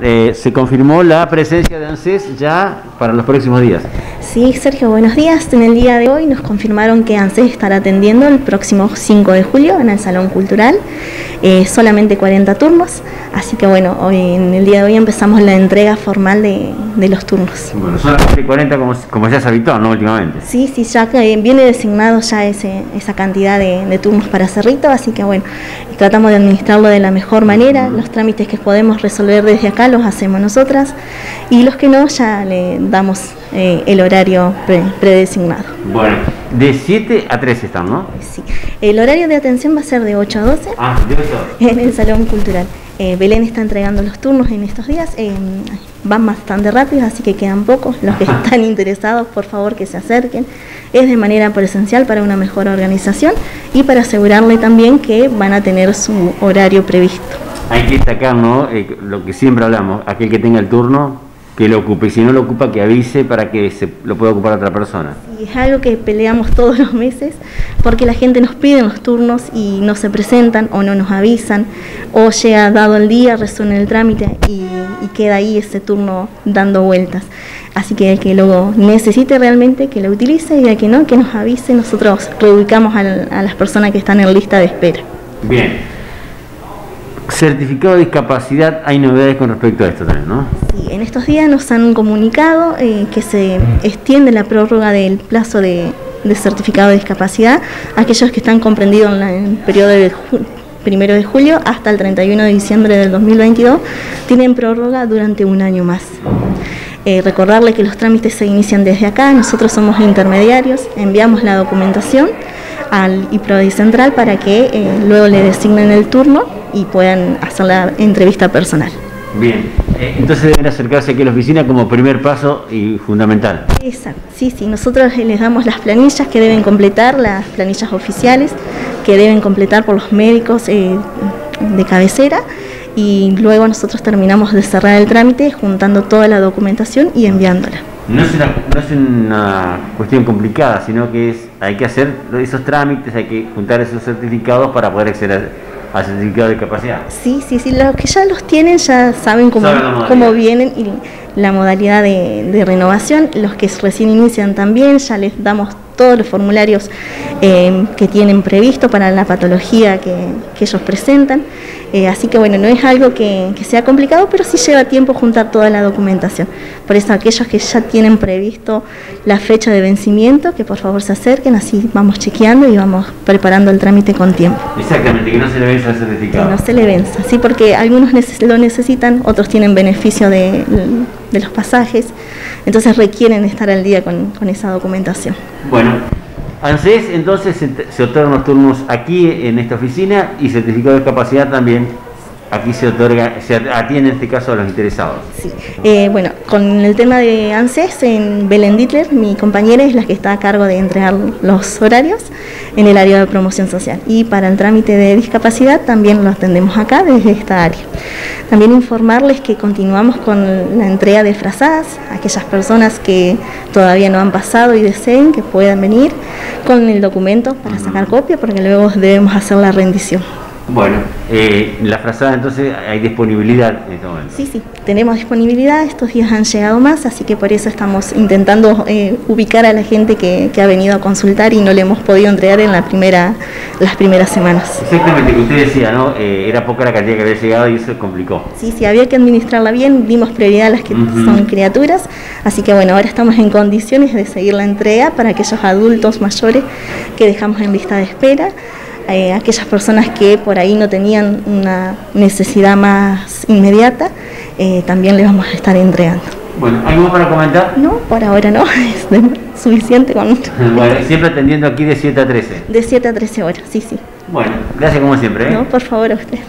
Eh, se confirmó la presencia de ANSES ya para los próximos días. Sí, Sergio, buenos días. En el día de hoy nos confirmaron que ANSES estará atendiendo el próximo 5 de julio en el Salón Cultural, eh, solamente 40 turnos, así que bueno, hoy en el día de hoy empezamos la entrega formal de, los turnos. Bueno, solamente 40 como, como ya se habitó, ¿no? Últimamente. Sí, sí, ya viene designado ya ese, esa cantidad de, de turnos para Cerrito, así que bueno, tratamos de administrarlo de la mejor manera, los trámites que podemos resolver desde acá los hacemos nosotras y los que no ya le damos eh, el horario predesignado. Bueno, de 7 a 3 están, ¿no? Sí, el horario de atención va a ser de 8 a 12 ah, de 8 a 12. en el Salón Cultural. Eh, Belén está entregando los turnos en estos días, eh, van bastante rápidos, así que quedan pocos. Los que están interesados, por favor, que se acerquen. Es de manera presencial para una mejor organización y para asegurarle también que van a tener su horario previsto. Hay que destacar, ¿no? Eh, lo que siempre hablamos, aquel que tenga el turno, que lo ocupe, y si no lo ocupa, que avise para que se lo pueda ocupar otra persona. Y es algo que peleamos todos los meses, porque la gente nos pide los turnos y no se presentan o no nos avisan, o llega dado el día, resuena el trámite y, queda ahí ese turno dando vueltas. Así que el que lo necesite realmente, que lo utilice y el que no, que nos avise, nosotros reubicamos a las personas que están en lista de espera. Bien. Certificado de discapacidad, hay novedades con respecto a esto también, ¿no? Sí, en estos días nos han comunicado eh, que se extiende la prórroga del plazo de, certificado de discapacidad a aquellos que están comprendidos en, el periodo de primero de julio hasta el 31 de diciembre del 2022, tienen prórroga durante un año más. Eh, recordarle que los trámites se inician desde acá, nosotros somos intermediarios, enviamos la documentación al IPRODI Central para que eh, luego le designen el turno y puedan hacer la entrevista personal. Bien, eh, entonces deben acercarse aquí a la oficina como primer paso y fundamental. Exacto, sí, sí, nosotros les damos las planillas que deben completar, las planillas oficiales que deben completar por los médicos eh, de cabecera y luego nosotros terminamos de cerrar el trámite juntando toda la documentación y enviándola. No es, una, no es una cuestión complicada, sino que es hay que hacer esos trámites, hay que juntar esos certificados para poder acceder a certificado de capacidad. Sí, sí, sí, los que ya los tienen ya saben cómo, cómo vienen y la modalidad de, renovación. Los que recién inician también, ya les damos todos los formularios eh, que tienen previsto para la patología que, que ellos presentan. Eh, así que bueno, no es algo que, sea complicado, pero sí lleva tiempo juntar toda la documentación. Por eso aquellos que ya tienen previsto la fecha de vencimiento, que por favor se acerquen, así vamos chequeando y vamos preparando el trámite con tiempo. Exactamente, que no se le venza el certificado. Que no se le venza, sí, porque algunos lo necesitan, otros tienen beneficio de, los pasajes, entonces requieren estar al día con, con esa documentación. Bueno, ANSES entonces se, otorgan los turnos aquí en esta oficina y certificado de capacidad también aquí se otorga, se atiende en este caso a los interesados. Sí, eh, bueno, con el tema de ANSES, en Belén Dittler, mi compañera es la que está a cargo de entregar los horarios en el área de promoción social. Y para el trámite de discapacidad también lo atendemos acá desde esta área. También informarles que continuamos con la entrega de frazadas, aquellas personas que todavía no han pasado y deseen que puedan venir con el documento para sacar copia, porque luego debemos hacer la rendición. Bueno, eh, la frazada entonces hay disponibilidad en este momento. Sí, sí, tenemos disponibilidad, estos días han llegado más, así que por eso estamos intentando eh, ubicar a la gente que, ha venido a consultar y no le hemos podido entregar en la primera, las primeras semanas. Exactamente, que usted decía, ¿no? Eh, era poca la cantidad que había llegado y eso complicó. Sí, sí, había que administrarla bien, dimos prioridad a las que son criaturas, así que bueno, ahora estamos en condiciones de seguir la entrega para aquellos adultos mayores que dejamos en lista de espera. Eh, aquellas personas que por ahí no tenían una necesidad más inmediata, eh, también les vamos a estar entregando. Bueno, ¿algo para comentar? No, por ahora no, es suficiente con... Bueno, siempre atendiendo aquí de 7 a 13. De 7 a 13 horas, sí, sí. Bueno, gracias como siempre. ¿eh? No, por favor a usted.